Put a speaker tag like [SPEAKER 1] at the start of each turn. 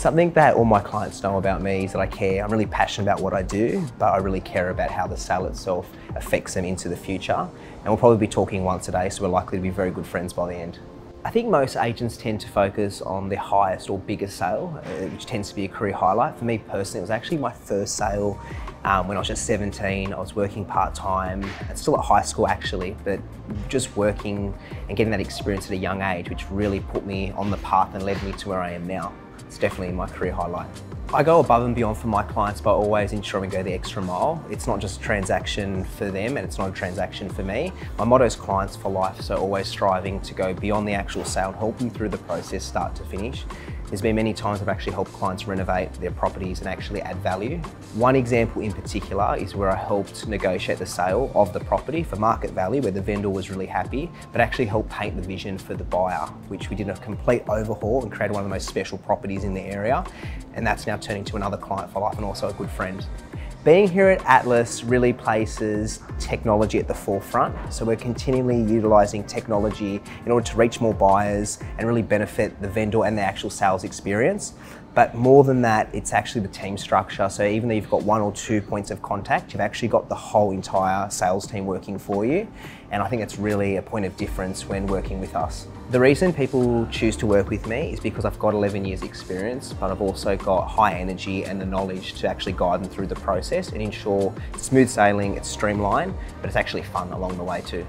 [SPEAKER 1] Something that all my clients know about me is that I care. I'm really passionate about what I do, but I really care about how the sale itself affects them into the future. And we'll probably be talking once a day, so we're likely to be very good friends by the end. I think most agents tend to focus on their highest or biggest sale, uh, which tends to be a career highlight. For me personally, it was actually my first sale um, when I was just 17. I was working part-time, still at high school actually, but just working and getting that experience at a young age, which really put me on the path and led me to where I am now. It's definitely my career highlight. I go above and beyond for my clients by always ensuring we go the extra mile. It's not just a transaction for them and it's not a transaction for me. My motto is clients for life, so always striving to go beyond the actual sale, help them through the process start to finish. There's been many times I've actually helped clients renovate their properties and actually add value. One example in particular is where I helped negotiate the sale of the property for market value where the vendor was really happy, but actually helped paint the vision for the buyer, which we did a complete overhaul and created one of the most special properties in the area. And that's now turning to another client for life and also a good friend. Being here at Atlas really places technology at the forefront. So we're continually utilising technology in order to reach more buyers and really benefit the vendor and the actual sales experience. But more than that, it's actually the team structure. So even though you've got one or two points of contact, you've actually got the whole entire sales team working for you. And I think it's really a point of difference when working with us. The reason people choose to work with me is because I've got 11 years experience, but I've also got high energy and the knowledge to actually guide them through the process and ensure smooth sailing, it's streamlined, but it's actually fun along the way too.